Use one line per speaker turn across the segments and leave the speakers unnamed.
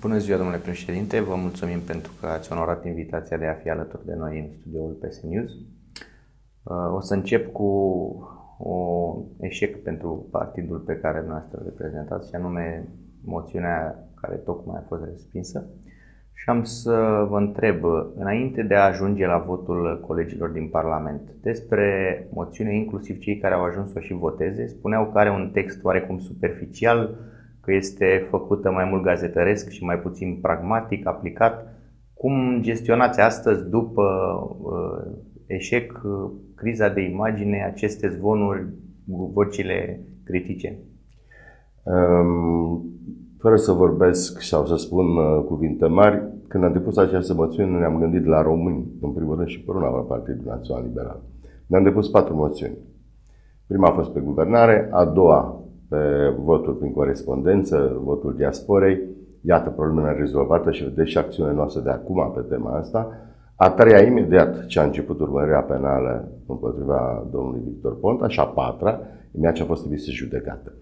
Bună ziua, domnule președinte. Vă mulțumim pentru că ați onorat invitația de a fi alături de noi în studioul PS News. Uh, o să încep cu o eșec pentru partidul pe care noastră reprezentați, și anume moțiunea care tocmai a fost respinsă. Și am să vă întreb, înainte de a ajunge la votul colegilor din Parlament, despre moțiune, inclusiv cei care au ajuns să o și voteze, spuneau că are un text oarecum superficial, că este făcută mai mult gazetăresc și mai puțin pragmatic, aplicat. Cum gestionați astăzi, după uh, eșec, uh, criza de imagine, aceste zvonuri, vocile critice?
Um, fără să vorbesc sau să spun uh, cuvinte mari, când am depus această moțiune, ne-am gândit la români, în primul rând și pe una la Partidul Național Liberal. Ne-am depus patru moțiuni. Prima a fost pe guvernare, a doua pe votul prin corespondență, votul diasporei. Iată, problema rezolvată și vedeți și acțiunea noastră de acum pe tema asta. A treia, imediat ce a început urmărirea penală împotriva domnului Victor Ponta și a patra, imediat ce a fost trimis judecată.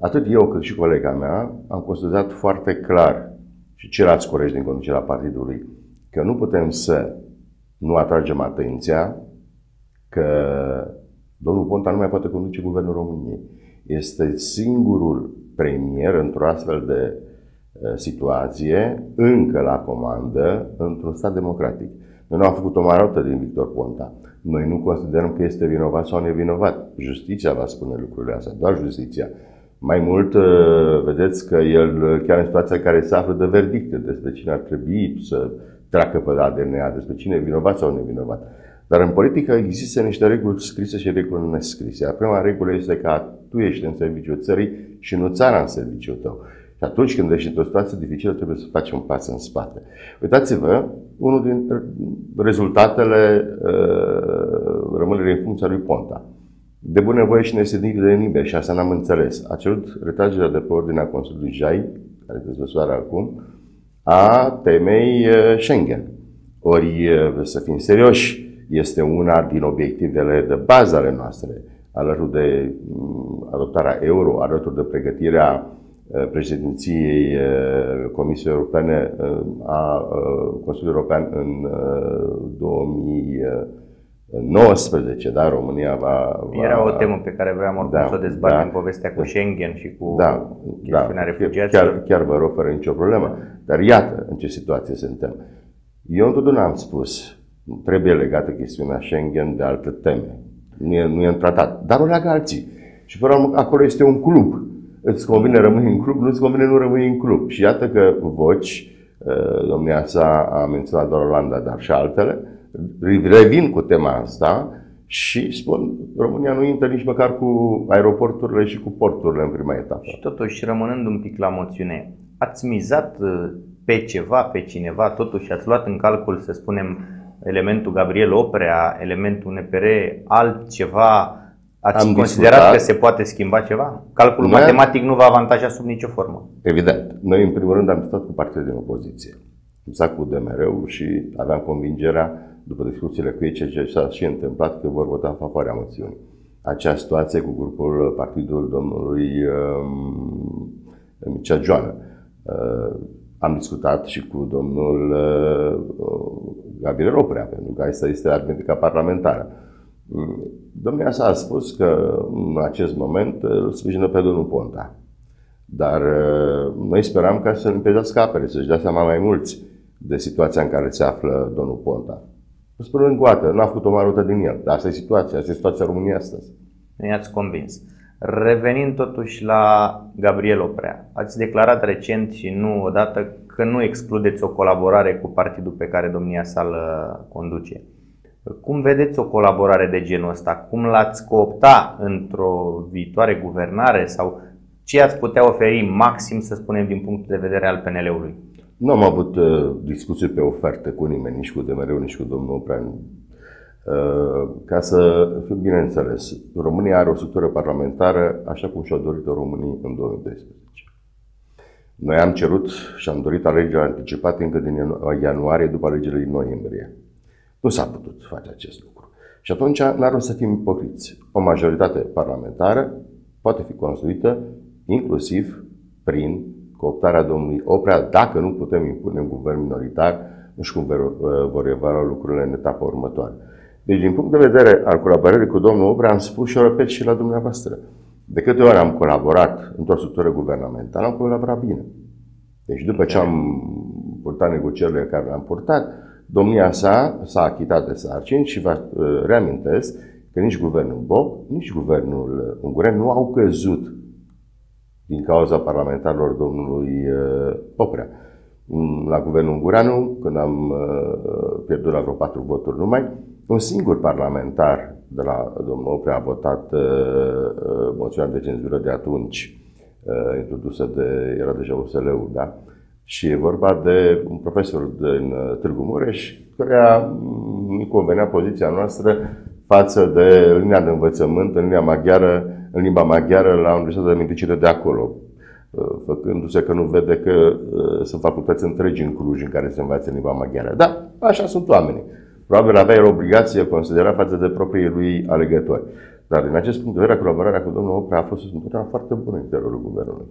Atât eu cât și colega mea am constatat foarte clar și ceilalți colegi din conducerea partidului că nu putem să nu atragem atenția că domnul Ponta nu mai poate conduce guvernul României este singurul premier într-o astfel de uh, situație, încă la comandă, într-un stat democratic. Noi nu am făcut o marotă din Victor Ponta. Noi nu considerăm că este vinovat sau nevinovat. Justiția va spune lucrurile astea, doar justiția. Mai mult, uh, vedeți că el, chiar în situația în care se află de verdicte despre cine ar trebui să treacă pe ADN, despre cine e vinovat sau nevinovat. Dar în politică există niște reguli scrise și reguli nescrise. Iar prima regulă este că tu ești în serviciul țării și nu țara în serviciul tău. Și atunci când ești într-o situație dificilă, trebuie să faci un pas în spate. Uitați-vă, unul din rezultatele uh, rămânerii în funcția lui Ponta. De bunăvoie și nesednic de nimeni, și asta n-am înțeles. A cerut retragerea de pe ordinea Consiliului Jai, care se desfășoară acum, a temei uh, Schengen. Ori, uh, să fim serioși, este una din obiectivele de bază ale noastre, alături de mm, adoptarea euro, alături de pregătirea uh, președinției uh, Comisiei Europene uh, a Consiliului European în 2019, da, România va,
va... Era o temă pe care vreau oricum da, să o dezbatem da, în povestea cu Schengen și cu da, chestiunea da, refugiaților.
Chiar, chiar vă rog, fără nicio problemă. Dar iată în ce situație suntem. Eu întotdeauna am spus, trebuie legată chestiunea Schengen de alte teme. Nu e, nu e în tratat, dar o leagă alții. Și până acolo este un club. Îți convine rămâi în club, nu îți convine nu rămâi în club. Și iată că voci, uh, domnia sa a menționat doar Olanda, dar și altele, revin cu tema asta și spun, România nu intră nici măcar cu aeroporturile și cu porturile în prima etapă.
Și totuși, rămânând un pic la moțiune, ați mizat uh, pe ceva, pe cineva, totuși ați luat în calcul, să spunem, elementul Gabriel Oprea, elementul NPR, altceva, ați Am considerat discutat. că se poate schimba ceva? Calculul Noi... matematic nu va avantaja sub nicio formă.
Evident. Noi, în primul rând, am stat cu partidele din opoziție. Am stat cu DMR-ul și aveam convingerea, după discuțiile cu ei, ce s-a și întâmplat, că vor vota în favoarea moțiunii. Acea situație cu grupul Partidul domnului um, Mircea Joană. Uh, am discutat și cu domnul uh, Gabriel Oprea, pentru că asta este aritmetica parlamentară. Mm, domnia sa a spus că în acest moment îl sprijină pe domnul Ponta. Dar uh, noi speram ca să ne pedească apele, să-și dea seama mai mulți de situația în care se află domnul Ponta. Spun încă o dată, nu a făcut o marotă din el, dar asta e situația, asta e situația României astăzi.
Ne ați convins. Revenind totuși la Gabriel Oprea, ați declarat recent și nu odată că nu excludeți o colaborare cu partidul pe care domnia sa îl conduce. Cum vedeți o colaborare de genul ăsta? Cum l-ați coopta într-o viitoare guvernare sau ce ați putea oferi maxim, să spunem, din punctul de vedere al PNL-ului?
Nu am avut uh, discuții pe oferte cu nimeni, nici cu DMR, nici cu domnul Oprea. Uh, ca să fiu bine înțeles, România are o structură parlamentară așa cum și-au dorit-o românii în 2012. Noi am cerut și am dorit alegerile anticipate încă din ianuarie după alegerile din noiembrie. Nu s-a putut face acest lucru. Și atunci n-ar să fim ipocriți. O majoritate parlamentară poate fi construită inclusiv prin cooptarea domnului Oprea, dacă nu putem impune un guvern minoritar, nu știu cum vor evalua lucrurile în etapa următoare. Deci, din punct de vedere al colaborării cu domnul Oprea, am spus și o repet și la dumneavoastră. De câte ori am colaborat într-o structură guvernamentală, am colaborat bine. Deci, după ce am purtat negocierile care le-am purtat, domnia sa s-a achitat de sarcini și vă uh, reamintesc că nici guvernul Bob, nici guvernul Unguren nu au căzut din cauza parlamentarilor domnului uh, Oprea. Mm, la guvernul Ungureanu, când am uh, pierdut la vreo patru voturi numai, un singur parlamentar de la domnul Oprea a votat moțiunea de cenzură de atunci, introdusă de, era deja USL-ul, da? Și e vorba de un profesor din Târgu Mureș, care nu convenea poziția noastră față de linia de învățământ în linia maghiară, în limba maghiară la Universitatea de Medicine de acolo, uh, făcându-se că nu vede că uh, sunt facultăți întregi în Cluj în care se învață în limba maghiară. Da, așa sunt oamenii. Probabil avea o obligație considerat față de proprii lui alegători. Dar din acest punct de vedere, colaborarea cu domnul Oprea a fost întotdeauna foarte bună în interiorul guvernului.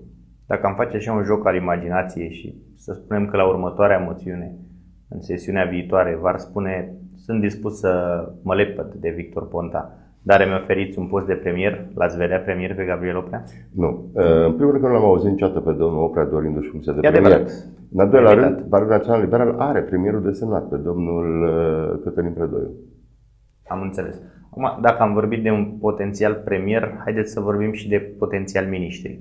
Dacă am face așa un joc al imaginației și să spunem că la următoarea moțiune, în sesiunea viitoare, v-ar spune sunt dispus să mă lepăd de Victor Ponta, dar mi oferiți un post de premier? L-ați vedea premier pe Gabriel Oprea?
Nu. În primul rând că nu l-am auzit niciodată pe domnul Oprea dorindu-și funcția de e premier. Adevărat. În al doilea rând, Partidul Național Liberal are premierul desemnat pe domnul uh, Cătălin Predoiu.
Am înțeles. Acum, dacă am vorbit de un potențial premier, haideți să vorbim și de potențial miniștri.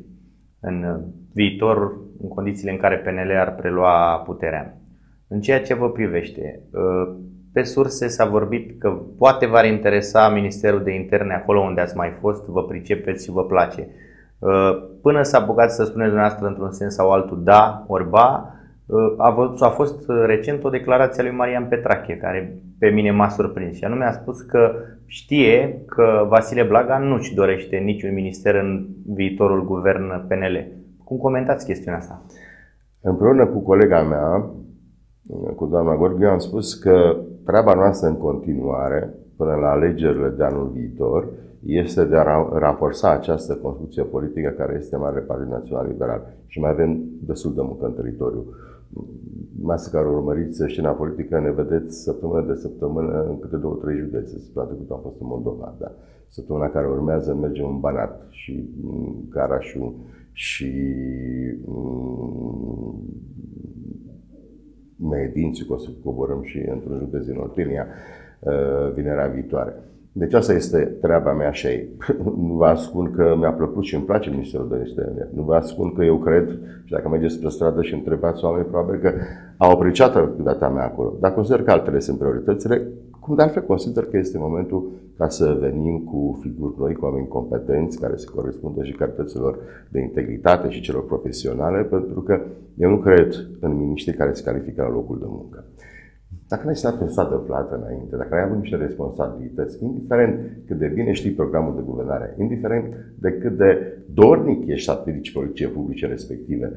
În uh, viitor, în condițiile în care PNL ar prelua puterea. În ceea ce vă privește, uh, pe surse s-a vorbit că poate v-ar interesa Ministerul de Interne acolo unde ați mai fost, vă pricepeți și vă place. Uh, până s-a bucat să spuneți dumneavoastră într-un sens sau altul da, ori ba, uh, a, a fost recent o declarație a lui Marian Petrache, care pe mine m-a surprins și anume a spus că știe că Vasile Blaga nu-și dorește niciun minister în viitorul guvern PNL. Cum comentați chestiunea asta?
Împreună cu colega mea, cu doamna Gorghiu, am spus că treaba noastră în continuare, până la alegerile de anul viitor, este de a raforsa această construcție politică care este Mare Partid Național Liberal. Și mai avem destul de mult în teritoriu. Masă care urmăriți scena politică, ne vedeți săptămână de săptămână în câte două, trei județe. Toate câte am fost în Moldova, da. Săptămâna care urmează mergem în Banat și Carașu și Medinți, că o să coborâm și într-un județ din Oltenia uh, vinerea viitoare. Deci asta este treaba mea și ei. Nu vă ascund că mi-a plăcut și îmi place Ministerul de Externe. Nu vă ascund că eu cred, și dacă mergeți spre stradă și întrebați oameni, probabil că au apreciat data mea acolo. Dar consider că altele sunt prioritățile, cum de altfel consider că este momentul ca să venim cu figuri noi, cu oameni competenți, care se corespundă și calităților de integritate și celor profesionale, pentru că eu nu cred în miniștri care se califică la locul de muncă. Dacă n-ai stat în stat de plată înainte, dacă ai avut niște responsabilități, indiferent cât de bine știi programul de guvernare, indiferent de cât de dornic ești să aplici poliție publice respective,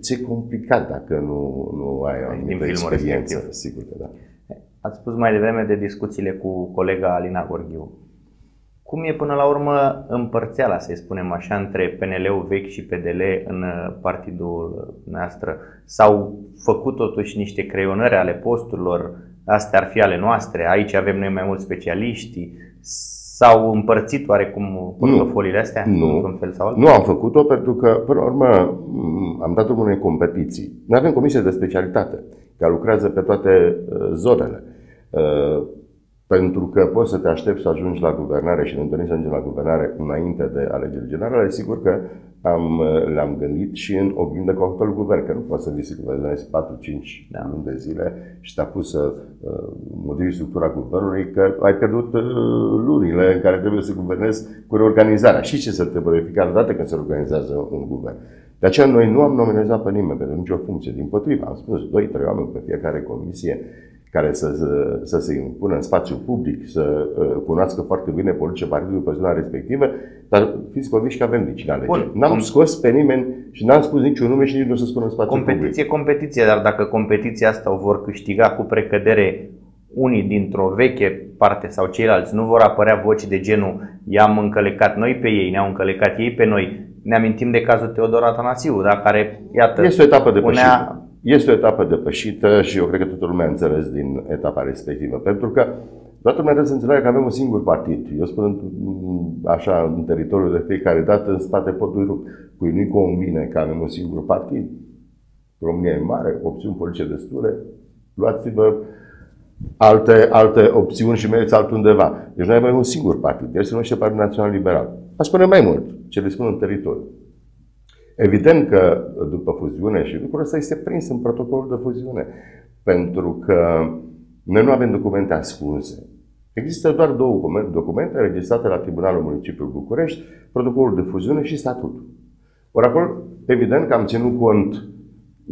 ți-e complicat dacă nu, nu ai o anumită experiență. Sigur că da.
Ați spus mai devreme de discuțiile cu colega Alina Gorghiu. Cum e până la urmă împărțeala, să spunem așa, între PNL-ul vechi și PDL în uh, partidul noastră? S-au făcut totuși niște creionări ale posturilor, astea ar fi ale noastre, aici avem noi mai mulți specialiști, S-au împărțit oarecum portofoliile astea
nu, într-un fel sau altul? Nu am făcut-o pentru că, până la urmă, am dat unei competiții. Noi avem comisie de specialitate care lucrează pe toate uh, zonele. Uh, pentru că poți să te aștepți să ajungi la guvernare și ne dorim să ajungem la guvernare înainte de alegeri generale, sigur că am, le-am gândit și în oglindă cu actualul guvern, că nu poți să vii să guvernezi 4-5 da. luni de zile și te-a pus să uh, modifici structura guvernului, că ai pierdut uh, lunile în care trebuie să guvernezi cu reorganizarea. Și ce se întâmplă de fiecare dată când se organizează un guvern. De aceea noi nu am nominalizat pe nimeni pentru nicio funcție. Din potriva, am spus, 2-3 oameni pe fiecare comisie care să, să, să se impună în spațiu public, să uh, cunoască foarte bine politice partidul pe zona respectivă, dar fiți convinși că avem de alege. N-am scos pe nimeni și n-am spus niciun nume și nici nu o să spun în spațiu
competiție, public. Competiție, dar dacă competiția asta o vor câștiga cu precădere unii dintr-o veche parte sau ceilalți, nu vor apărea voci de genul i-am încălecat noi pe ei, ne-au încălecat ei pe noi, ne amintim de cazul Teodor Atanasiu, da, care, iată,
Este o etapă depășită.
punea
Este o etapă depășită și eu cred că toată lumea a înțeles din etapa respectivă. Pentru că toată lumea trebuie să înțeleagă că avem un singur partid. Eu spun așa, în teritoriul de fiecare dată, în spate podul rup. Cui nu-i convine că avem un singur partid. România e mare, opțiuni politice destule, luați-vă alte, alte opțiuni și mergeți altundeva. Deci noi avem un singur partid, el se numește Partidul Național Liberal. Aș spune mai mult, ce le spun în teritoriu. Evident că după fuziune și lucrul ăsta este prins în protocolul de fuziune, pentru că noi nu avem documente ascunse. Există doar două documente registrate la Tribunalul Municipiului București, protocolul de fuziune și statutul. Ori acolo, evident că am ținut cont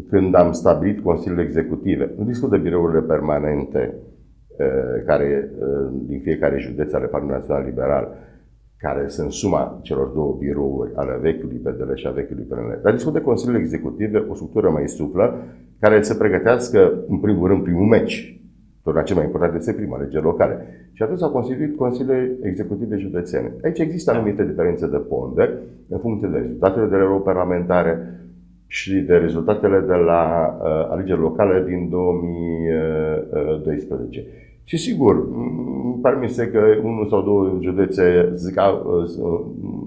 când am stabilit consiliile executive, nu discut de birourile permanente eh, care eh, din fiecare județ ale Partidului Național Liberal, care sunt suma celor două birouri ale vechiului PDL și a vechiului PNL. Dar discut de consiliile executive, o structură mai suplă, care să pregătească, în primul rând, primul meci. Tot cel mai important este prima, lege locale. Și atunci s-au constituit consiliile executive județene. Aici există anumite diferențe de ponderi în funcție de rezultatele de la parlamentare, și de rezultatele de la uh, alegeri locale din 2012. Și sigur, îmi pare se că unul sau două județe zic, au, uh,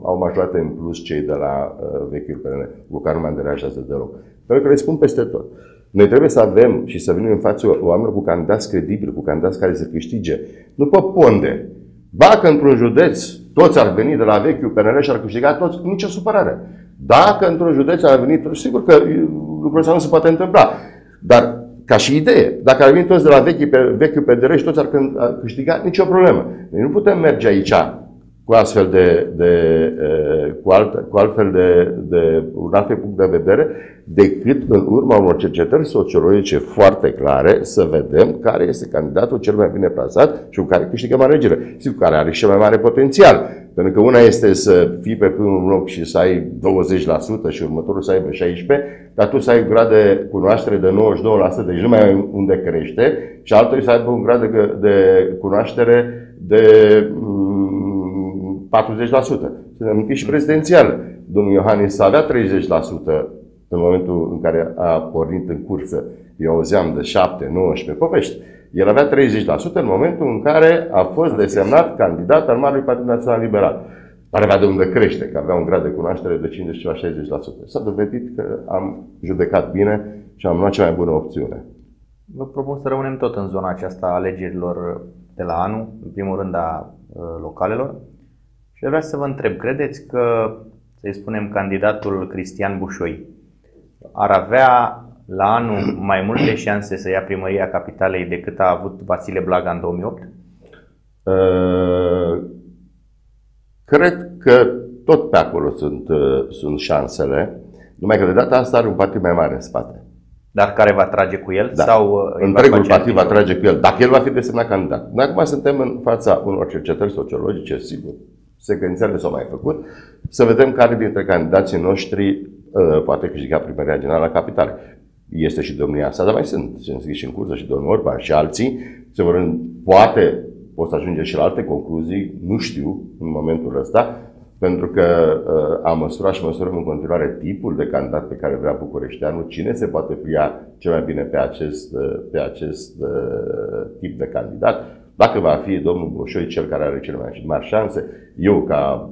au majoritate în plus cei de la uh, vechiul PNL, cu care nu mă deranjează deloc. Pentru că le spun peste tot. Noi trebuie să avem și să venim în fața oamenilor cu candidați credibili, cu candidați care să câștige. Nu pe ponde. Dacă într-un județ toți ar veni de la vechiul PNL și ar câștiga toți, nicio supărare. Dacă într-un județ ar venit, sigur că lucrul ăsta nu se poate întâmpla, dar ca și idee, dacă ar veni toți de la vechi, pe, vechiul PDR și toți ar câștiga, nicio problemă. Noi nu putem merge aici cu astfel de, de cu, alt, cu altfel de, de un alt punct de vedere, decât în urma unor cercetări sociologice foarte clare să vedem care este candidatul cel mai bine plasat și cu care câștigăm alegerile. Sigur, care are cel mai mare potențial. Pentru că una este să fii pe primul loc și să ai 20% și următorul să aibă 16%, dar tu să ai un grad de cunoaștere de 92%, deci nu mai ai unde crește, și altul să aibă un grad de, de cunoaștere de 40%. Suntem închiși și prezidențial. Domnul Iohannis avea 30% în momentul în care a pornit în cursă. Eu auzeam de 7, 19 povești. El avea 30% în momentul în care a fost desemnat candidat al Marului Partid Național Liberal. Dar avea de unde crește, că avea un grad de cunoaștere de 50-60%. S-a dovedit că am judecat bine și am luat cea mai bună opțiune.
Vă propun să rămânem tot în zona aceasta a alegerilor de la anul, în primul rând a uh, localelor. Și vreau să vă întreb, credeți că, să-i spunem, candidatul Cristian Bușoi ar avea la anul mai multe șanse să ia primăria capitalei decât a avut Vasile Blaga în 2008? Uh,
cred că tot pe acolo sunt, uh, sunt șansele, numai că de data asta are un partid mai mare în spate.
Dar care va trage cu el?
Da.
Sau uh,
Întregul va partid va trage cu el, dacă el va fi desemnat candidat. Noi acum suntem în fața unor cercetări sociologice, sigur, secvențiale s-au mai făcut, să vedem care dintre candidații noștri uh, poate câștiga primăria generală a capitalei. Este și domnia sa, dar mai sunt, sunt scris și în cursă și domnul Orban și alții, se vor, poate pot să ajunge și la alte concluzii, nu știu în momentul ăsta, pentru că uh, am măsurat și măsurăm în continuare tipul de candidat pe care vrea Bucureșteanul, cine se poate plia cel mai bine pe acest, uh, pe acest uh, tip de candidat, dacă va fi domnul Boșoi cel care are cele mai mari șanse, eu ca,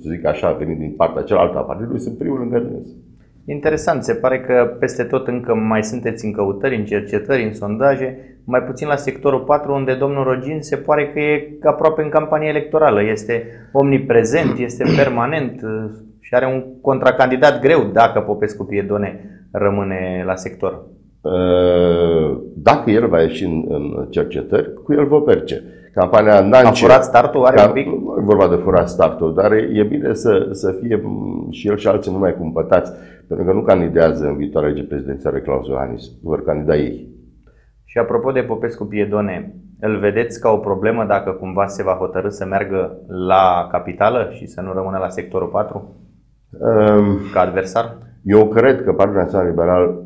să zic așa, venit din partea cealaltă a partidului, sunt primul lângă dânsul.
Interesant, se pare că peste tot încă mai sunteți în căutări, în cercetări, în sondaje, mai puțin la sectorul 4, unde domnul Rogin se pare că e aproape în campanie electorală. Este omniprezent, este permanent uh, și are un contracandidat greu dacă Popescu Piedone rămâne la sector.
Uh, dacă el va ieși în cercetări, cu el vă perce. Campania
Nance... A furat startul? Are un pic?
Nu e vorba de furat startul, dar e bine să, să fie și el și alții nu mai cumpătați, pentru că nu candidează în viitoarea lege prezidențială Claus Iohannis, vor candida ei.
Și apropo de Popescu Piedone, îl vedeți ca o problemă dacă cumva se va hotărâ să meargă la capitală și să nu rămână la sectorul 4? Um, ca adversar?
Eu cred că Partidul Național Liberal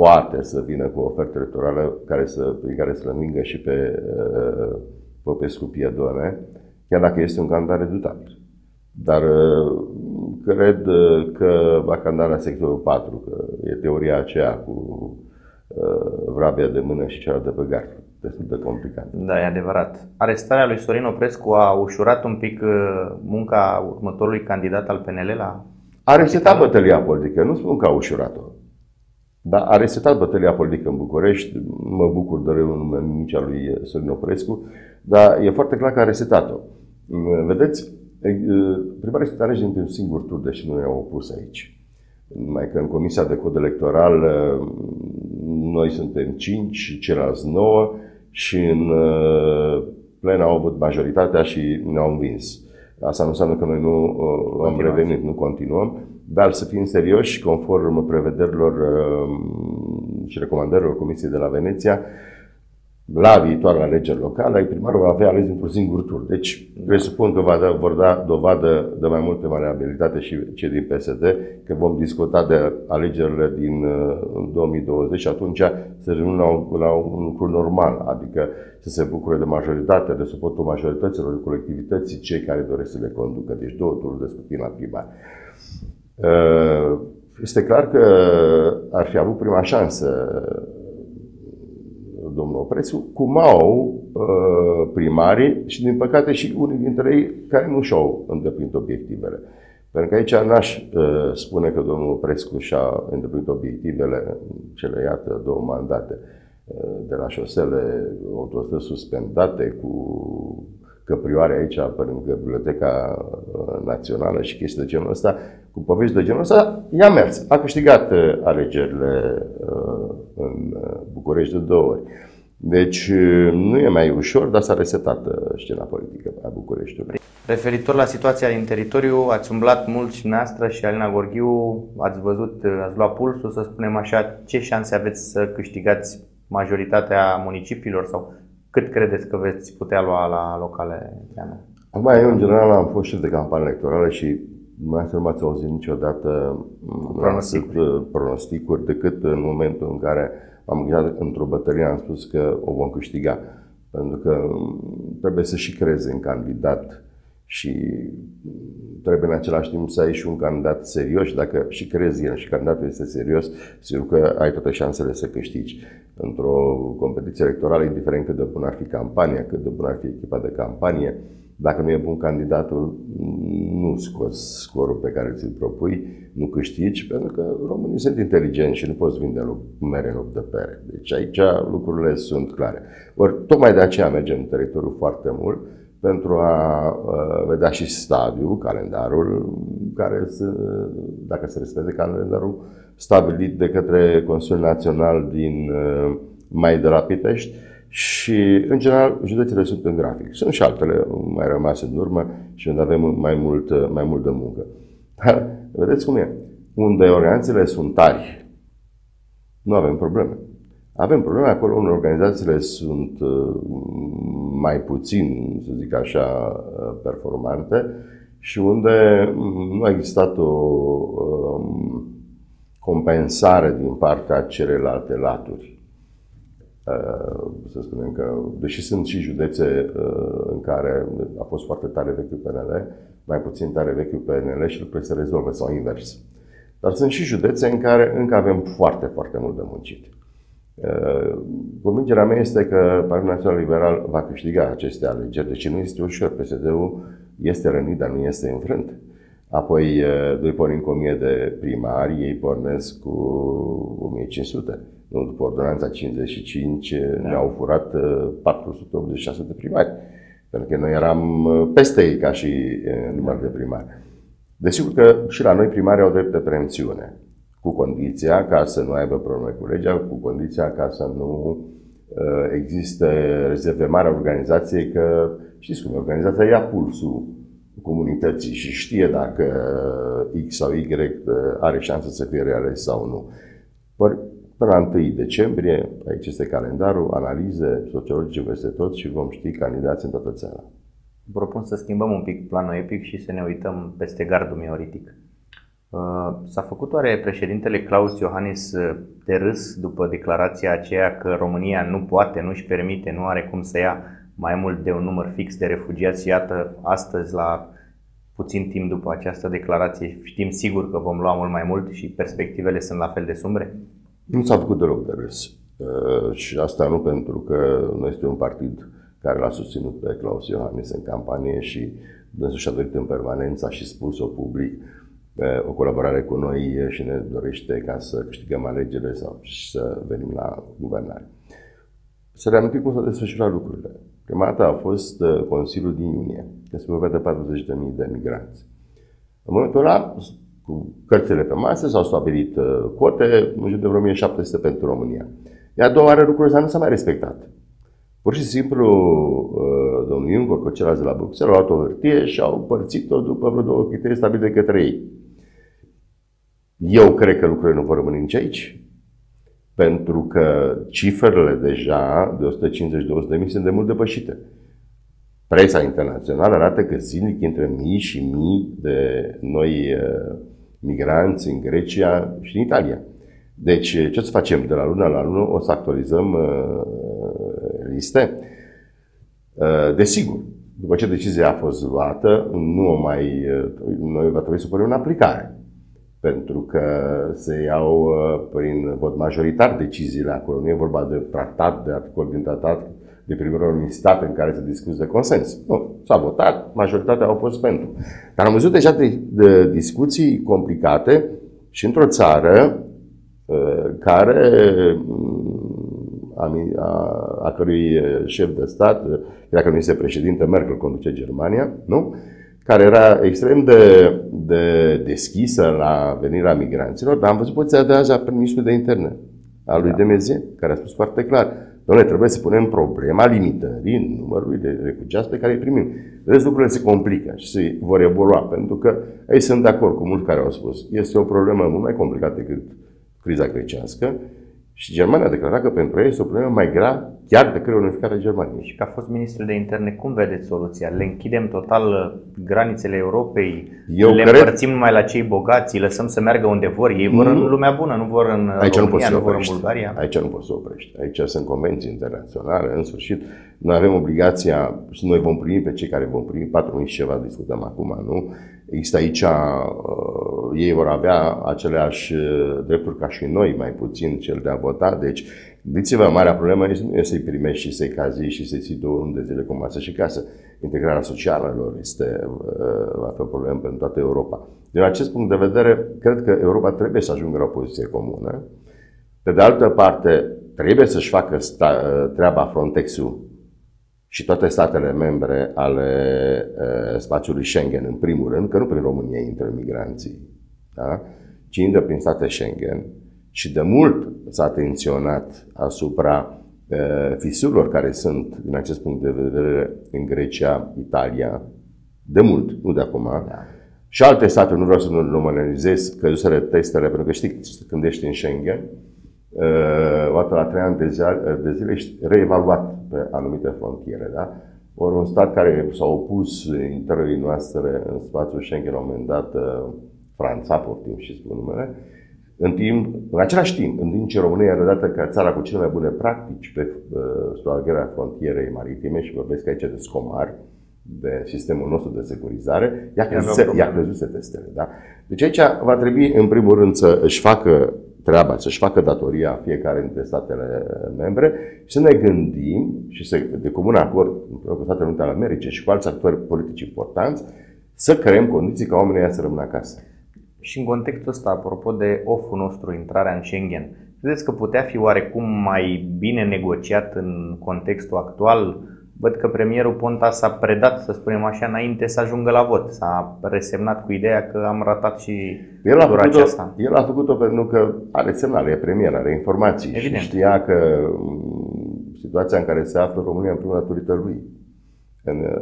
poate să vină cu o ofertă electorală care să, prin care să-l învingă și pe uh, Popescu Piedone, chiar dacă este un candidat redutabil. Dar uh, cred uh, că va canda la sectorul 4, că e teoria aceea cu uh, vrabia de mână și cealaltă pe gard. Destul de complicat.
Da, e adevărat. Arestarea lui Sorin Oprescu a ușurat un pic uh, munca următorului candidat al PNL la...
A resetat bătălia politică, nu spun că a ușurat-o. Dar a resetat bătălia politică în București, mă bucur de rău nici a lui Sorin Oprescu, dar e foarte clar că a resetat-o. Vedeți, primarii sunt aleși dintr-un singur tur, deși nu i-au opus aici. Mai că în Comisia de Cod Electoral noi suntem 5 și ceilalți 9 și în plen au avut majoritatea și ne-au învins. Asta nu înseamnă că noi nu am revenit, nu continuăm, dar să fim serioși, conform prevederilor și recomandărilor Comisiei de la Veneția, la viitoarele alegeri locale, primarul va avea ales într-un singur tur. Deci, presupun că va da, vor da dovadă de mai multă variabilitate și cei din PSD, că vom discuta de alegerile din uh, 2020 și atunci să revenim la, un, la un lucru normal, adică să se bucure de majoritate, de suportul majorităților, de colectivității, cei care doresc să le conducă. Deci două tururi de scrutin la primar. Uh, este clar că ar fi avut prima șansă domnul Oprescu, cum au uh, primarii și, din păcate, și unii dintre ei care nu și-au îndeplinit obiectivele. Pentru că aici n-aș uh, spune că domnul Oprescu și-a îndeplinit obiectivele cele, iată, două mandate uh, de la șosele autostrăzi suspendate cu căprioare aici pe lângă Biblioteca uh, Națională și chestii de genul ăsta, cu povești de genul ăsta, i-a mers. A câștigat uh, alegerile uh, în București de două ori. Deci nu e mai ușor, dar s-a resetat scena politică a Bucureștiului.
Referitor la situația din teritoriu, ați umblat mult și noastră și Alina Gorghiu, ați văzut, ați luat pulsul, să spunem așa, ce șanse aveți să câștigați majoritatea municipiilor sau cât credeți că veți putea lua la locale?
Acum, eu în general am fost șef de campanie electorală și mai să nu m-ați auzit niciodată pronosticuri. Uh, pronosticuri decât în momentul în care am gândit într-o bătălie, am spus că o vom câștiga. Pentru că um, trebuie să și crezi în candidat și trebuie în același timp să ai și un candidat serios și dacă și crezi el și candidatul este serios, sigur că ai toate șansele să câștigi. Într-o competiție electorală, indiferent cât de bună ar fi campania, cât de bună ar fi echipa de campanie, dacă nu e bun candidatul, nu scoți scorul pe care ți-l propui, nu câștigi, pentru că românii sunt inteligenți și nu poți vinde mere în loc de pere. Deci aici lucrurile sunt clare. Ori tocmai de aceea mergem în teritoriul foarte mult, pentru a uh, vedea și stadiul, calendarul, care să, dacă se respecte calendarul stabilit de către Consiliul Național din uh, mai de la Pitești și, în general, județele sunt în grafic. Sunt și altele mai rămase în urmă și unde avem mai mult, mai mult de muncă. Dar, vedeți cum e. Unde ordonanțele sunt tari, nu avem probleme. Avem probleme acolo unde organizațiile sunt uh, mai puțin, să zic așa, uh, performante și unde nu a existat o um, compensare din partea celelalte laturi. Uh, să spunem că, deși sunt și județe în care a fost foarte tare vechiul PNL, mai puțin tare vechiul PNL și lucrurile se rezolvă sau invers. Dar sunt și județe în care încă avem foarte, foarte mult de muncit. Uh, convingerea mea este că Partidul Național Liberal va câștiga aceste alegeri, deci nu este ușor. PSD-ul este rănit, dar nu este înfrânt. Apoi, uh, doi pornim cu 1000 de primari, ei pornesc cu 1500. Nu, după ordonanța 55 da. ne-au furat 486 uh, de primari. Pentru că noi eram peste ei ca și număr de primari. Desigur că și la noi primarii au drept de preemțiune cu condiția ca să nu aibă probleme cu legea, cu condiția ca să nu uh, existe rezerve mari a organizației, că știți cum organizația ia pulsul comunității și știe dacă X sau Y uh, are șansă să fie reales sau nu. Până la 1 decembrie, aici este calendarul, analize sociologice peste tot și vom ști candidați în toată țara.
Propun să schimbăm un pic planul epic și să ne uităm peste gardul mioritic. Uh, s-a făcut oare președintele Claus Iohannis uh, de râs după declarația aceea că România nu poate, nu își permite, nu are cum să ia mai mult de un număr fix de refugiați? Iată, astăzi la puțin timp după această declarație, știm sigur că vom lua mult mai mult și perspectivele sunt la fel de sumbre?
Nu s-a făcut deloc de râs. Uh, și asta nu pentru că noi este un partid care l-a susținut pe Claus Iohannis în campanie și dânsul și-a dorit în permanență, a și spus-o public, uh, o colaborare cu noi și ne dorește ca să câștigăm alegerile sau să venim la guvernare. Să reamintim cum s-au desfășurat lucrurile. Prima dată a fost uh, Consiliul din iunie, că se vorbea de 40.000 de migranți. În momentul ăla, cu cărțile pe masă, s-au stabilit uh, cote, în jur de vreo 1700 pentru România. Iar a doua oară lucrurile astea nu s-a mai respectat. Pur și simplu, uh, domnul Juncker cu ceilalți de la Bruxelles au luat o hârtie și au părțit-o după vreo două criterii stabilite de către ei. Eu cred că lucrurile nu vor rămâne nici aici. Pentru că cifrele deja de 150-200 de mii sunt de mult depășite. Presa internațională arată că zilnic intră mii și mii de noi uh, migranți în Grecia și în Italia. Deci, ce să facem? De la lună la lună o să actualizăm uh, liste. Uh, desigur, după ce decizia a fost luată, nu o mai, uh, noi va trebui să punem în aplicare. Pentru că se iau uh, prin vot majoritar deciziile acolo. Nu e vorba de tratat, de articol din tratat, de primul unui stat în care se discută de consens. Nu. S-a votat, majoritatea au fost pentru. Dar am văzut deja de, de discuții complicate și într-o țară uh, care mm, a, a, a cărui șef de stat, dacă nu este președinte, Merkel conduce Germania, nu? Care era extrem de, de deschisă la venirea migranților, dar am văzut poziția de azi a ministrului de interne, al lui da. Demezie, care a spus foarte clar, Doamne, trebuie să punem problema limitării numărului de refugiați pe care îi primim. Vedeți, lucrurile se complică și se vor evolua, pentru că aici sunt de acord cu mulți care au spus. Este o problemă mult mai complicată decât criza grecească și Germania a declarat că pentru ei este o problemă mai grea chiar decât reunificarea Germaniei.
Și ca a fost ministru de interne, cum vedeți soluția? Le închidem total uh, granițele Europei? Eu le cred... împărțim numai la cei bogați? Lăsăm să meargă unde vor? Ei vor în lumea bună, nu vor în Aici România, nu, nu vor în Bulgaria?
Aici nu poți să oprești. Aici sunt convenții internaționale. În sfârșit, noi avem obligația, și noi vom primi pe cei care vom primi, 4.000 și ceva discutăm acum, nu? Există aici, uh, ei vor avea aceleași uh, drepturi ca și noi, mai puțin cel de a vota, deci Gândiți-vă, marea problemă este, nu este să-i primești și să-i cazi și să-i ții două luni de zile cu masă și casă. Integrarea socială lor este, uh, va fi o problemă pentru toată Europa. Din acest punct de vedere, cred că Europa trebuie să ajungă la o poziție comună. Pe de altă parte, trebuie să-și facă sta, uh, treaba Frontex-ul și toate statele membre ale uh, spațiului Schengen, în primul rând, că nu prin România intră migranții, da? ci intră prin state Schengen, și de mult s-a atenționat asupra uh, fisurilor care sunt, din acest punct de vedere, în Grecia, Italia, de mult, nu de acum. Da. Și alte state, nu vreau să nu nominalizez, că duseră testele, pentru că știi, când ești în Schengen, uh, o dată la trei ani de zile, de zile ești reevaluat pe anumite frontiere, da? Ori un stat care s-a opus intrării noastre în spațiul Schengen, la un moment dat, uh, Franța, poftim și spun numele, în, timp, în același timp, în timp ce România era dată ca țara cu cele mai bune practici pe uh, supravegherea frontierei maritime și vorbesc aici de scomar, de sistemul nostru de securizare, i-a crezut, i-a crezut testele. Da? Deci aici va trebui, în primul rând, să își facă treaba, să-și facă datoria fiecare dintre statele membre și să ne gândim și să, de comun acord cu Statele Unite ale Americii și cu alți actori politici importanți, să creăm condiții ca oamenii să rămână acasă.
Și în contextul ăsta, apropo de off-ul nostru, intrarea în Schengen, credeți că putea fi oarecum mai bine negociat în contextul actual? Văd că premierul Ponta s-a predat, să spunem așa, înainte să ajungă la vot. S-a resemnat cu ideea că am ratat și
el a făcut aceasta. El a făcut-o pentru că are semnale, e premier, are informații Evident. și știa că mm, situația în care se află România în prima datorită lui.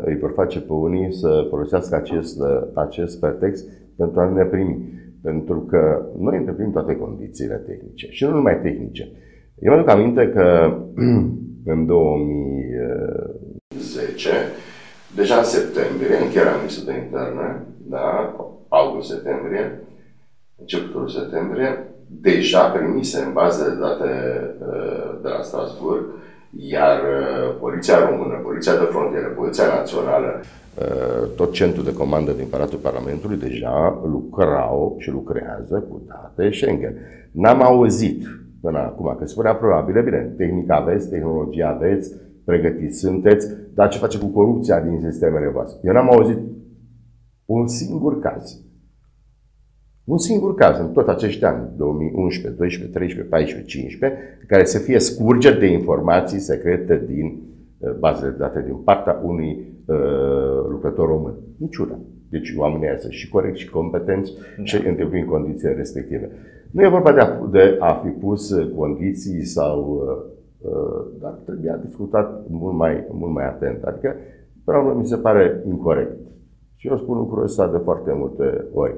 Îi vor face pe unii să folosească acest, acest pretext pentru a ne primi. Pentru că noi îndeplinim toate condițiile tehnice și nu numai tehnice. Eu mă aduc aminte că în 2010, deja în septembrie, în chiar ministru de interne, da, august-septembrie, începutul septembrie, deja primise în bază de date uh, de la Strasburg, iar uh, Poliția Română, Poliția de Frontieră, Poliția Națională tot centrul de comandă din Palatul Parlamentului deja lucrau și lucrează cu date Schengen. N-am auzit până acum că spunea probabil, bine, tehnică aveți, tehnologie aveți, pregătiți sunteți, dar ce face cu corupția din sistemele voastre? Eu n-am auzit un singur caz. Un singur caz în tot acești ani, 2011, 12, 13, 14, 15, care să fie scurgeri de informații secrete din uh, bazele de date din partea unui uh, lucrător român. Niciuna. Deci oamenii ăia sunt și corect și competenți da. și îndeplin condițiile respective. Nu e vorba de a, de a fi pus condiții sau uh, Uh, dar trebuia discutat mult mai, mult mai atent. Adică, până la mi se pare incorrect. Și eu spun lucrul ăsta de foarte multe ori.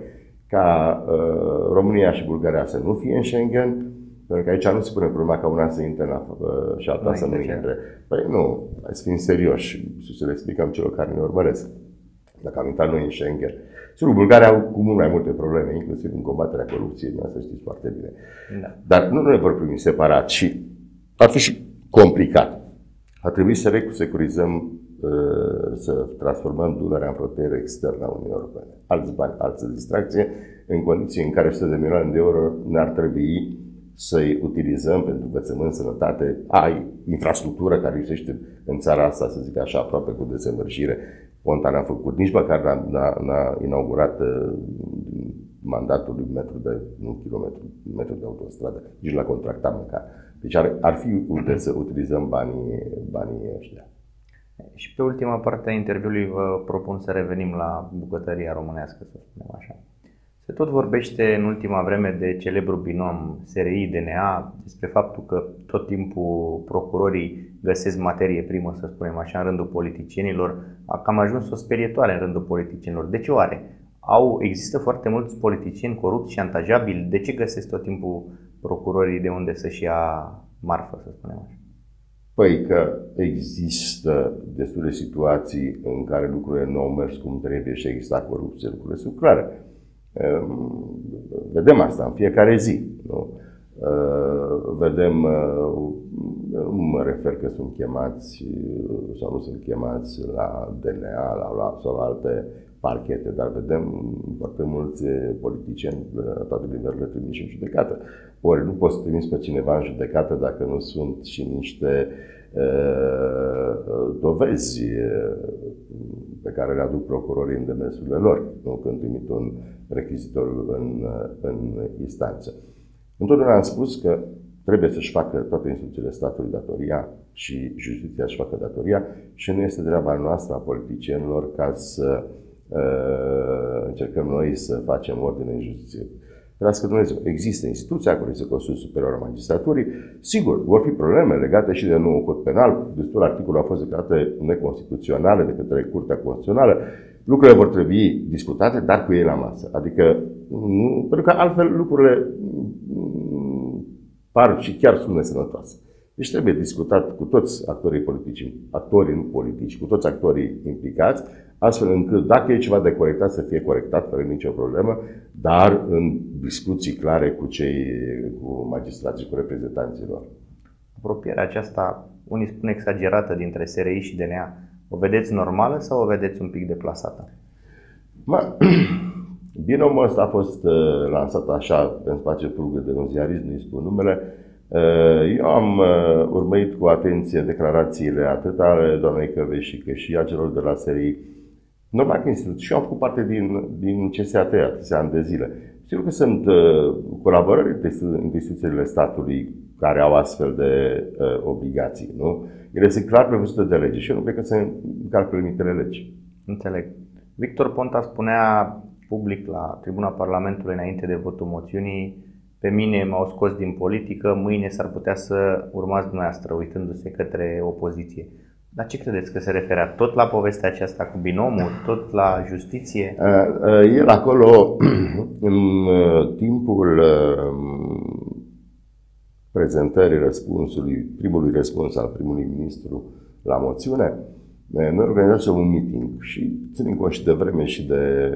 Ca uh, România și Bulgaria să nu fie în Schengen, pentru că aici nu se pune problema ca una să intre în uh, și alta să nu intre. Păi nu, hai să fim serioși și să le explicăm celor care ne urmăresc. Dacă am intrat noi în Schengen. Sigur, Bulgaria au cu mult mai multe probleme, inclusiv în combaterea corupției, să știți foarte bine. Da. Dar nu ne vor primi separat și ar fi și complicat. A trebuit să recusecurizăm, uh, să transformăm Dunărea în frontieră externă a Uniunii Europene. Alți bani, altă distracție, în condiții în care 100 de milioane de euro ne-ar trebui să-i utilizăm pentru învățământ, sănătate, ai infrastructură care lipsește în țara asta, să zic așa, aproape cu desăvârșire. Ponta n-a făcut, nici măcar n-a, n-a, n-a inaugurat uh, mandatul lui metru de, nu kilometru, metru de autostradă, nici la contractat măcar. Deci ar, ar fi util să utilizăm banii, banii ăștia.
Și pe ultima parte a interviului vă propun să revenim la bucătăria românească, să spunem așa. Se tot vorbește în ultima vreme de celebru binom SRI-DNA, despre faptul că tot timpul procurorii găsesc materie primă, să spunem așa, în rândul politicienilor. A cam ajuns o sperietoare în rândul politicienilor. De ce oare? Au, există foarte mulți politicieni corupți și antajabili. De ce găsesc tot timpul procurorii de unde să-și ia marfă, să spunem așa?
Păi că există destule situații în care lucrurile nu au mers cum trebuie și există corupție, lucrurile sunt clare. Ehm, vedem asta în fiecare zi. Nu? Ehm, vedem, ehm, mă refer că sunt chemați sau nu sunt chemați la DNA la, la, sau la alte parchete, dar vedem foarte mulți politicieni toate nivelurile trimiși în judecată. Ori nu poți să trimiți pe cineva în judecată dacă nu sunt și niște uh, dovezi pe care le aduc procurorii în demersurile lor, nu când trimit un rechizitoriu în, în instanță. Întotdeauna am spus că trebuie să-și facă toate instituțiile statului datoria și justiția să-și facă datoria și nu este treaba noastră a politicienilor ca să uh, încercăm noi să facem ordine în justiție. Ferească Dumnezeu, există instituția acolo, este Consiliul Superior al Magistraturii. Sigur, vor fi probleme legate și de nou cod penal. Destul articolul a fost declarate neconstituționale de către Curtea Constituțională. Lucrurile vor trebui discutate, dar cu ei la masă. Adică, nu, pentru că altfel lucrurile mm, par și chiar sunt nesănătoase. Deci trebuie discutat cu toți actorii politici, actorii nu politici, cu toți actorii implicați, astfel încât dacă e ceva de corectat să fie corectat fără nicio problemă, dar în discuții clare cu cei, cu magistrații, cu reprezentanții lor.
Apropierea aceasta, unii spun exagerată dintre SRI și DNA, o vedeți normală sau o vedeți un pic deplasată?
Ma, binomul ăsta a fost uh, lansat așa în spațiu public de un ziarist, nu-i spun numele, uh, eu am uh, urmărit cu atenție declarațiile atât ale doamnei Căveși cât și a celor de la serii Normal că instituții. Și eu am făcut parte din, din CSAT atâția ani de zile. Sigur că sunt uh, colaborări între instituțiile statului care au astfel de uh, obligații, nu? Ele sunt clar prevăzute de lege și eu nu cred că se încalcă limitele legii.
Înțeleg. Victor Ponta spunea public la tribuna Parlamentului înainte de votul moțiunii pe mine m-au scos din politică, mâine s-ar putea să urmați dumneavoastră uitându-se către opoziție. Dar ce credeți că se referea? Tot la povestea aceasta cu binomul? Tot la justiție?
El acolo, în timpul prezentării răspunsului, primului răspuns al primului ministru la moțiune, noi organizasem un meeting și ținem cont și de vreme și de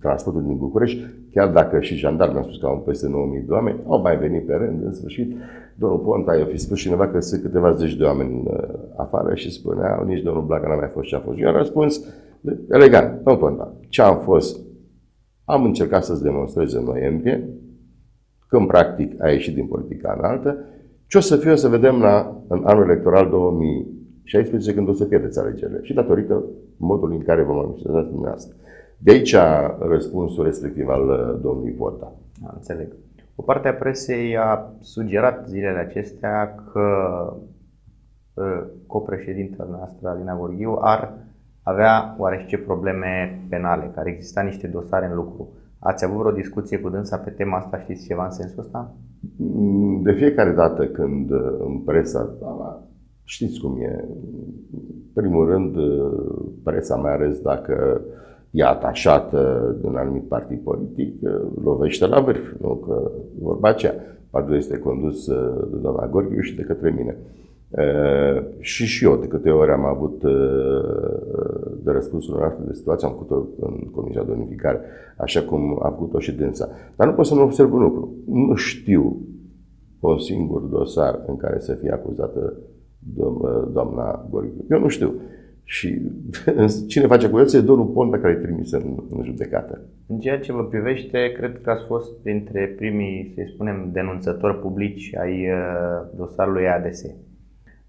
transportul din București, chiar dacă și jandarmii au spus că au peste 9000 de oameni, au mai venit pe rând, în sfârșit, domnul Ponta i-a fi spus cineva că sunt câteva zeci de oameni uh, afară și spunea, nici domnul Blaga n-a mai fost ce a fost. Eu am răspuns, elegant, domnul Ponta, ce am fost? Am încercat să-ți demonstrez în noiembrie, când practic a ieșit din politica înaltă, ce o să fie, o să vedem la, în anul electoral 2016, când o să pierdeți alegerile. Și datorită modului în care vă administrați dumneavoastră. De aici răspunsul respectiv al uh, domnului Porta.
Da, înțeleg. O parte a presei a sugerat zilele acestea că uh, copreședintele noastră, Alina Gorghiu, ar avea oarește probleme penale, care exista niște dosare în lucru. Ați avut vreo discuție cu dânsa pe tema asta? Știți ceva în sensul ăsta?
De fiecare dată când uh, în presa, știți cum e, primul rând, presa mai ales dacă e atașată de un anumit partid politic, lovește la vârf, nu? Că vorba aceea. Partidul este condus uh, de doamna Gorghiu și de către mine. Uh, și și eu, de câte ori am avut uh, de răspunsul în astfel de situație, am făcut-o în Comisia de Unificare, așa cum a făcut-o și dânsa. Dar nu pot să nu observ un lucru. Nu știu un singur dosar în care să fie acuzată doamna Gorghiu. Eu nu știu. Și cine face cu el este domnul Ponta care e trimis în, în judecată.
În ceea ce vă privește, cred că ați fost dintre primii, să spunem, denunțători publici ai uh, dosarului ADS.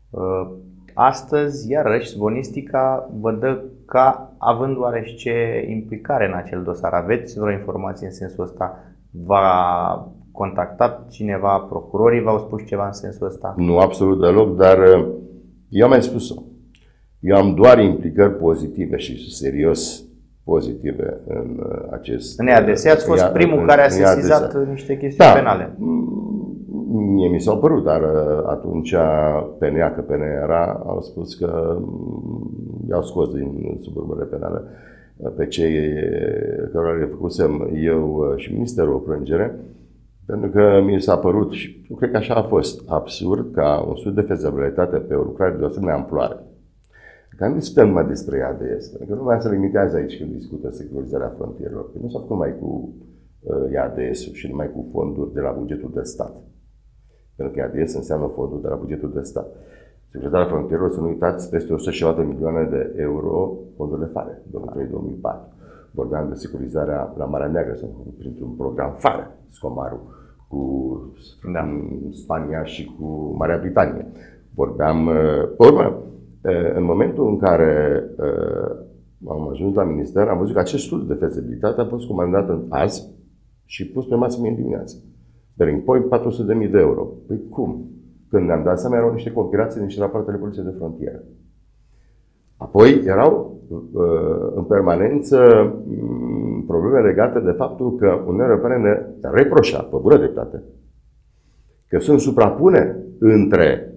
Uh, astăzi, iarăși, zvonistica vă dă ca având oarește implicare în acel dosar. Aveți vreo informație în sensul ăsta? V-a contactat cineva, procurorii v-au spus ceva în sensul ăsta?
Nu, absolut deloc, dar uh, eu am mai spus-o. Eu am doar implicări pozitive și serios pozitive în uh, acest...
În EADS ați fost ia, primul în, care a sesizat în niște chestiuni da, penale.
Mie mi s-au părut, dar uh, atunci PNA, că PNA era, au spus că mm, i-au scos din suburbele penale uh, pe cei care le făcusem eu și Ministerul o plângere, pentru că mi s-a părut, și eu cred că așa a fost, absurd ca un studiu de fezabilitate pe o lucrare de o asemenea amploare, dar nu discutăm numai despre ADS, pentru că nu mai se limitează aici când discută securizarea frontierelor. Că nu s-a făcut numai cu uh, ADS-ul și numai cu fonduri de la bugetul de stat. Pentru că ADS înseamnă fonduri de la bugetul de stat. Securitatea frontierelor, să nu uitați, peste 100 de milioane de euro fondurile fare, 2003-2004. Vorbeam de securizarea la Marea Neagră, sau printr-un program fare, Scomaru, cu da. Spania și cu Marea Britanie. Vorbeam, uh, pe urmă, în momentul în care am ajuns la minister, am văzut că acest studiu de fezibilitate a fost comandat în azi și pus pe masă mie în dimineață. Bearing point 400.000 de euro. Păi cum? Când ne-am dat seama, erau niște compilații, niște rapoartele Poliției de Frontieră. Apoi erau în permanență probleme legate de faptul că Uniunea Europeană ne reproșa, pe bună dreptate, că sunt suprapuneri între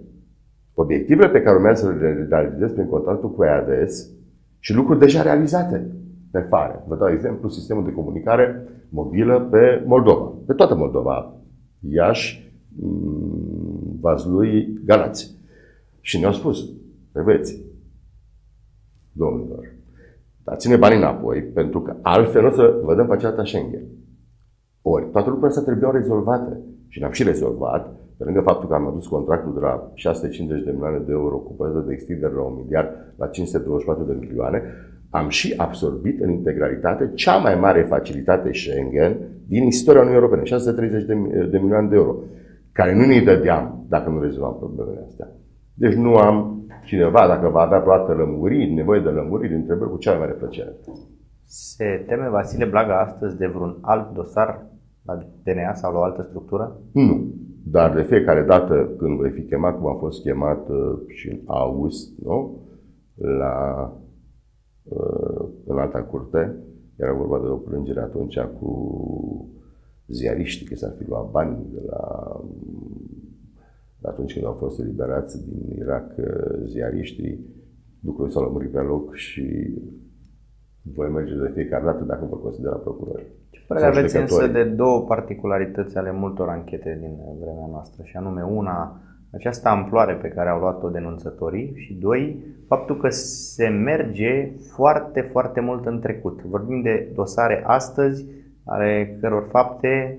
obiectivele pe care urmează să le realizez prin contractul cu EADS și lucruri deja realizate pe fare. Vă dau exemplu, sistemul de comunicare mobilă pe Moldova, pe toată Moldova, Iași, mm, Vazlui, Galați. Și ne-au spus, reveți, domnilor, dați-ne banii înapoi, pentru că altfel nu o să vă dăm facilitatea Schengen. Ori, toate lucrurile astea trebuiau rezolvate și le-am și rezolvat pe lângă faptul că am adus contractul de la 650 de milioane de euro cu părere de extindere la 1 miliard la 524 de milioane, am și absorbit în integralitate cea mai mare facilitate Schengen din istoria Uniunii Europene, 630 de, de milioane de euro, care nu ne dădeam dacă nu rezolvam problemele astea. Deci nu am cineva, dacă va avea toată lămuriri, nevoie de lămuriri, întrebări cu cea mai mare plăcere.
Se teme Vasile Blaga astăzi de vreun alt dosar la DNA sau la o altă structură?
Nu. Dar de fiecare dată când voi fi chemat, cum am fost chemat uh, și în august, nu? La, uh, în alta curte, era vorba de o plângere atunci cu ziariștii, că s-ar fi luat bani de la atunci când au fost eliberați din Irak uh, ziariștii, lucrurile s-au lămurit pe loc și voi merge de fiecare dată dacă vă considera procurori.
Părere aveți însă de două particularități ale multor anchete din vremea noastră, și anume una această amploare pe care au luat-o denunțătorii și doi, faptul că se merge foarte, foarte mult în trecut. Vorbim de dosare astăzi, ale căror fapte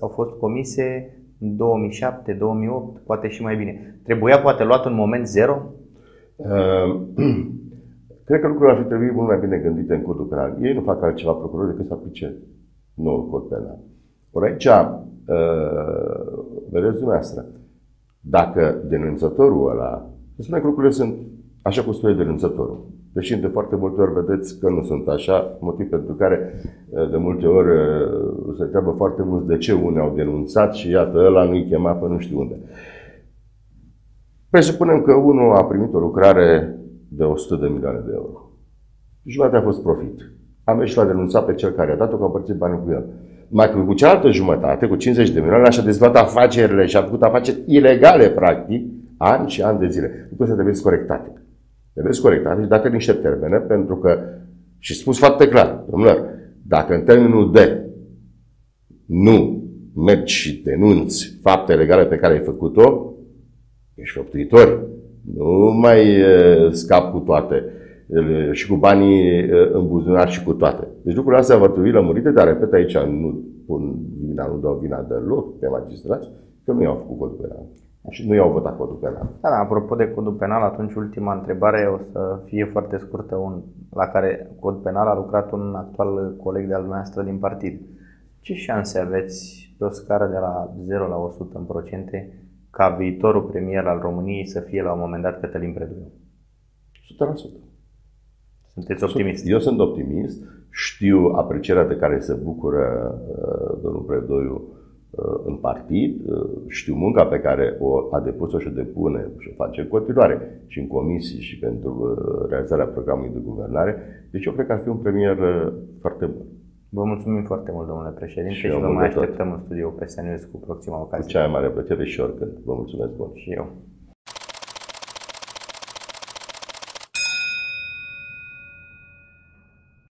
au fost comise în 2007, 2008, poate și mai bine. Trebuia poate luat un moment zero? Uh,
cred că lucrurile ar fi trebuit mult mai bine gândite în codul penal. Ei nu fac altceva procurori decât să aplice noul cod penal. Ori aici, uh, vedeți dumneavoastră, dacă denunțătorul ăla, să spunem că lucrurile sunt așa cum spune denunțătorul. Deși de foarte multe ori vedeți că nu sunt așa, motiv pentru care de multe ori se întreabă foarte mult de ce unii au denunțat și iată, ăla nu-i chema pe nu știu unde. Presupunem că unul a primit o lucrare de 100 de milioane de euro. Jumătate a fost profit. Am ieșit la denunțat pe cel care a dat-o că a împărțit banii cu el. Mai cu cealaltă jumătate, cu 50 de milioane, așa dezvoltat afacerile și a făcut afaceri ilegale, practic, ani și ani de zile. Lucrurile să trebuie corectate. Trebuie corectate și date niște termene, pentru că, și spus foarte clar, domnilor, dacă în termenul de nu mergi și denunți fapte legale pe care ai făcut-o, ești făptuitor. Nu mai scap cu toate și cu banii în buzunar și cu toate. Deci lucrurile astea vor trebui lămurite, dar repet aici, nu pun vina, nu dau vina deloc pe magistrați, că nu i-au făcut codul penal. Și nu i-au votat codul penal.
Da, da, apropo de codul penal, atunci ultima întrebare o să fie foarte scurtă, un, la care cod penal a lucrat un actual coleg de-al dumneavoastră din partid. Ce șanse aveți pe o scară de la 0 la 100 în procente ca viitorul premier al României să fie la un moment dat Cătălin Predoiu?
100%.
Sunteți optimist?
Eu sunt optimist. Știu aprecierea de care se bucură uh, domnul Predoiu uh, în partid, uh, știu munca pe care o a depus-o și o depune și o face în continuare și în comisii și pentru uh, realizarea programului de guvernare. Deci eu cred că ar fi un premier uh, foarte bun.
Vă mulțumim foarte mult, domnule președinte, și, și vă mai așteptăm în studio pe cu proxima ocazie.
Cu cea mai mare plăcere și oricând. Vă mulțumesc mult.
Și eu.